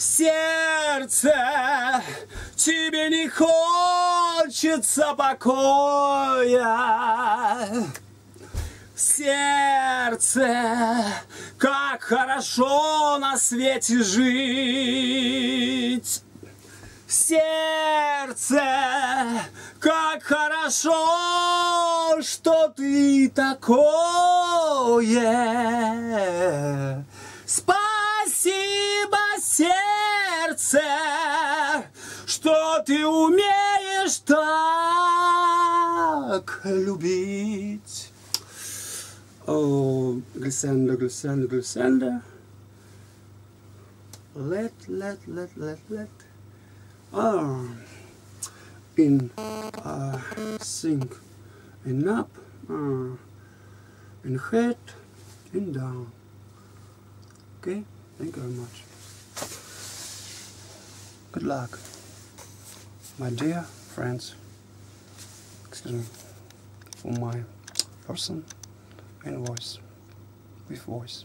сердце, тебе не хочется покоя. Сердце, как хорошо на свете жить. Сердце, как хорошо, что ты такое. Спасибо, сердце, что ты умеешь так любить. О, глисенда, глисенда, глисенда. Let, let, let, let, let. Ah, in, uh, sink, in up, uh, in head, in down. Okay, thank you very much. Good luck, my dear friends. Excuse me for my person and voice with voice.